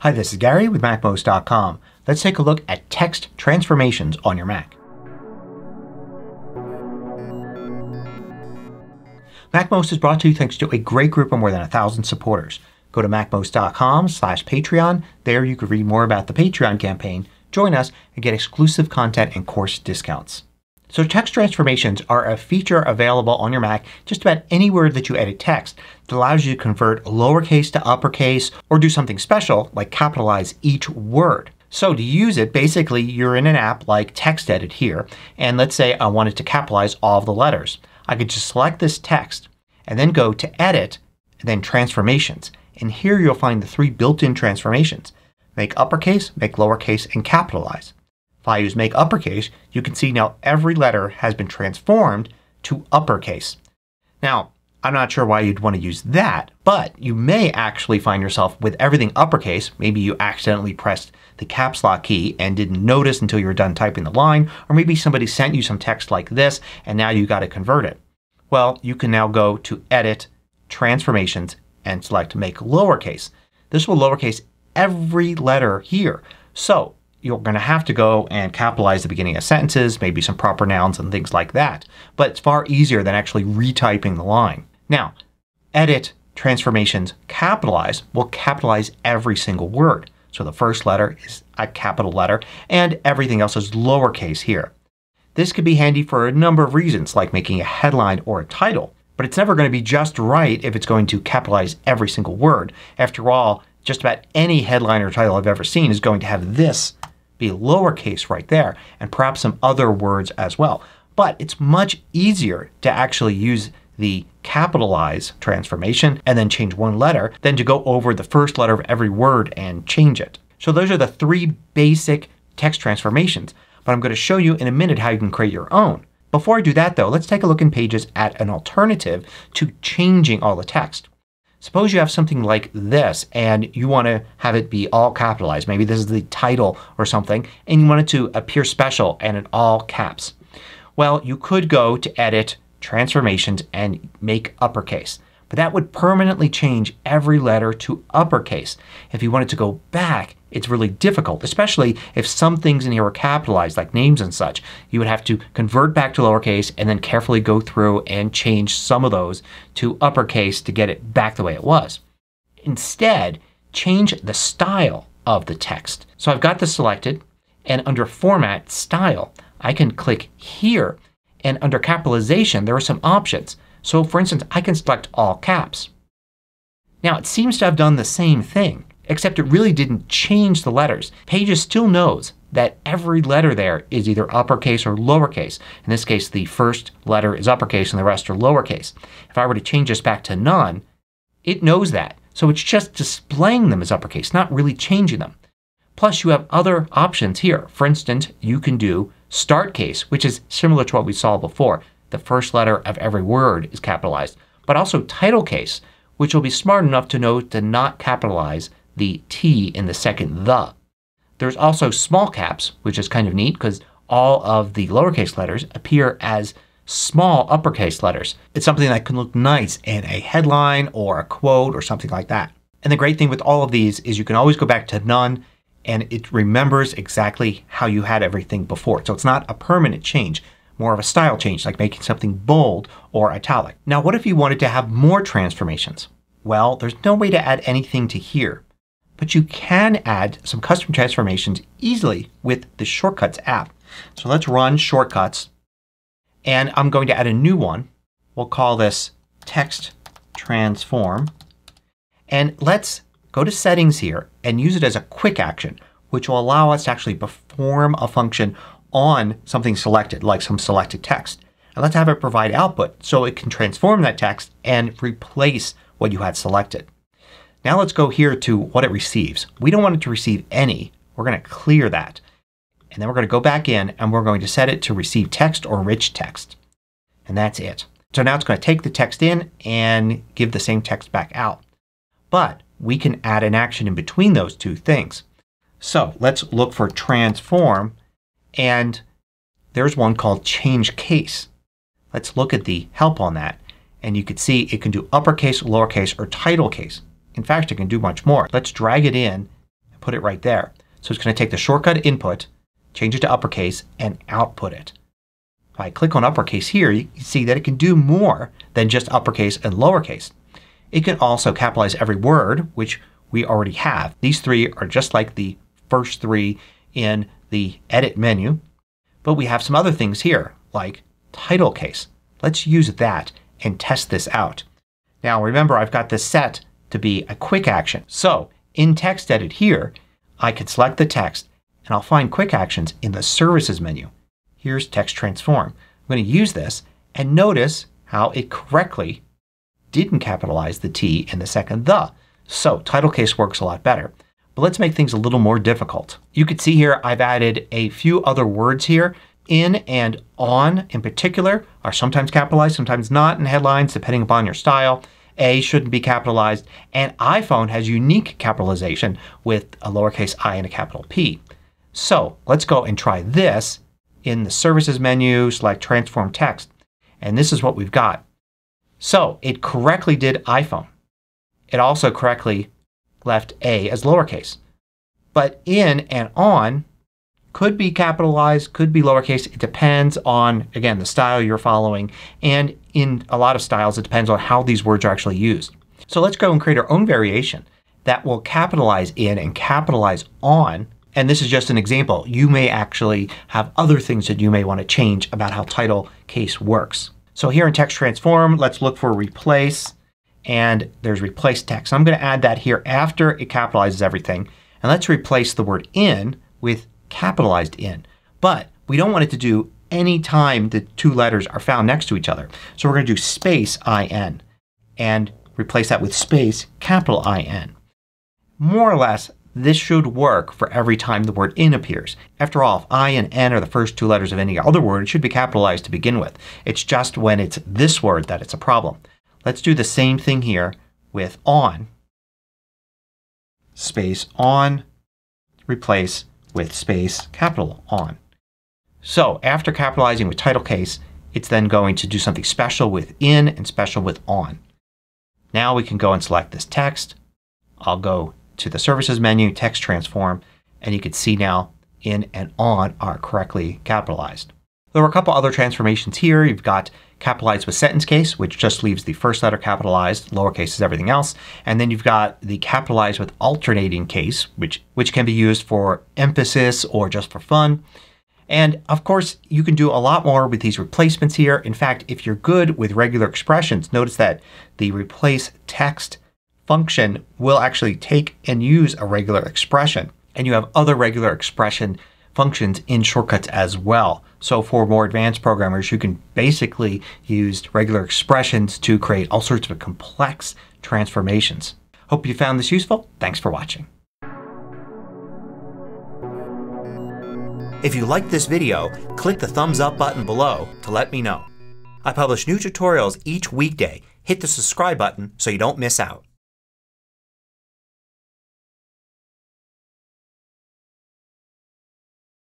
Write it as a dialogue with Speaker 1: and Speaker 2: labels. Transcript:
Speaker 1: Hi, this is Gary with MacMost.com. Let's take a look at text transformations on your Mac. MacMost is brought to you thanks to a great group of more than a thousand supporters. Go to MacMost.com slash Patreon. There you can read more about the Patreon campaign, join us, and get exclusive content and course discounts. So text transformations are a feature available on your Mac just about anywhere that you edit text that allows you to convert lowercase to uppercase or do something special like capitalize each word. So to use it, basically you're in an app like TextEdit here and let's say I wanted to capitalize all of the letters. I could just select this text and then go to Edit and then Transformations. And here you'll find the three built-in transformations. Make uppercase, make lowercase, and capitalize. If I use make uppercase you can see now every letter has been transformed to uppercase. Now I'm not sure why you'd want to use that but you may actually find yourself with everything uppercase. Maybe you accidentally pressed the caps lock key and didn't notice until you were done typing the line or maybe somebody sent you some text like this and now you got to convert it. Well you can now go to Edit, Transformations and select Make Lowercase. This will lowercase every letter here. So you're going to have to go and capitalize the beginning of sentences, maybe some proper nouns and things like that. But it's far easier than actually retyping the line. Now, edit transformations capitalize will capitalize every single word. So the first letter is a capital letter and everything else is lowercase here. This could be handy for a number of reasons like making a headline or a title. But it's never going to be just right if it's going to capitalize every single word. After all, just about any headline or title I've ever seen is going to have this be lowercase right there and perhaps some other words as well. But it's much easier to actually use the capitalize transformation and then change one letter than to go over the first letter of every word and change it. So those are the three basic text transformations. But I'm going to show you in a minute how you can create your own. Before I do that though, let's take a look in Pages at an alternative to changing all the text. Suppose you have something like this and you want to have it be all capitalized. Maybe this is the title or something and you want it to appear special and in all caps. Well, you could go to Edit, Transformations and make uppercase. But that would permanently change every letter to uppercase. If you wanted to go back it's really difficult, especially if some things in here are capitalized like names and such. You would have to convert back to lowercase and then carefully go through and change some of those to uppercase to get it back the way it was. Instead, change the style of the text. So I've got this selected and under Format, Style, I can click here and under Capitalization there are some options. So for instance I can select all caps. Now it seems to have done the same thing except it really didn't change the letters. Pages still knows that every letter there is either uppercase or lowercase. In this case the first letter is uppercase and the rest are lowercase. If I were to change this back to none it knows that. So it's just displaying them as uppercase, not really changing them. Plus you have other options here. For instance, you can do start case, which is similar to what we saw before. The first letter of every word is capitalized. But also title case, which will be smart enough to know to not capitalize the T in the second the. There's also small caps which is kind of neat because all of the lowercase letters appear as small uppercase letters. It's something that can look nice in a headline or a quote or something like that. And the great thing with all of these is you can always go back to none and it remembers exactly how you had everything before. So it's not a permanent change. More of a style change like making something bold or italic. Now what if you wanted to have more transformations? Well, there's no way to add anything to here. But you can add some custom transformations easily with the Shortcuts app. So let's run Shortcuts and I'm going to add a new one. We'll call this Text Transform. And let's go to Settings here and use it as a quick action which will allow us to actually perform a function on something selected like some selected text. And let's have it provide output so it can transform that text and replace what you had selected. Now let's go here to what it receives. We don't want it to receive any. We're going to clear that. And then we're going to go back in and we're going to set it to receive text or rich text. And that's it. So now it's going to take the text in and give the same text back out. But we can add an action in between those two things. So let's look for transform and there's one called change case. Let's look at the help on that and you can see it can do uppercase, lowercase, or title case. In fact, it can do much more. Let's drag it in, and put it right there. So it's going to take the shortcut input, change it to uppercase, and output it. If I click on uppercase here you can see that it can do more than just uppercase and lowercase. It can also capitalize every word which we already have. These three are just like the first three in the edit menu. But we have some other things here like title case. Let's use that and test this out. Now remember I've got this set to be a quick action. So in Text Edit here I can select the text and I'll find quick actions in the services menu. Here's text transform. I'm going to use this and notice how it correctly didn't capitalize the T in the second the. So title case works a lot better. But let's make things a little more difficult. You can see here I've added a few other words here. In and on in particular are sometimes capitalized, sometimes not in headlines depending upon your style. A shouldn't be capitalized. And iPhone has unique capitalization with a lowercase i and a capital P. So let's go and try this in the Services menu, select Transform Text. And this is what we've got. So it correctly did iPhone. It also correctly left A as lowercase. But in and on could be capitalized, could be lowercase. It depends on, again, the style you're following. And in a lot of styles it depends on how these words are actually used. So let's go and create our own variation that will capitalize in and capitalize on and this is just an example. You may actually have other things that you may want to change about how title case works. So here in Text Transform let's look for Replace and there's Replace Text. I'm going to add that here after it capitalizes everything. And let's replace the word in with capitalized in. But we don't want it to do any time the two letters are found next to each other. So we're going to do space IN and replace that with space capital IN. More or less this should work for every time the word in appears. After all, if I and N are the first two letters of any other word it should be capitalized to begin with. It's just when it's this word that it's a problem. Let's do the same thing here with on. Space on. Replace with space capital on. So after capitalizing with title case it's then going to do something special with in and special with on. Now we can go and select this text. I'll go to the Services menu, Text Transform, and you can see now in and on are correctly capitalized. There are a couple other transformations here. You've got capitalized with sentence case which just leaves the first letter capitalized, lowercase is everything else. And then you've got the capitalized with alternating case which, which can be used for emphasis or just for fun. And of course you can do a lot more with these replacements here. In fact if you're good with regular expressions notice that the replace text function will actually take and use a regular expression. And you have other regular expression functions in shortcuts as well. So for more advanced programmers you can basically use regular expressions to create all sorts of complex transformations. Hope you found this useful. Thanks for watching. If you liked this video, click the thumbs up button below to let me know. I publish new tutorials each weekday. Hit the subscribe button so you don't miss out.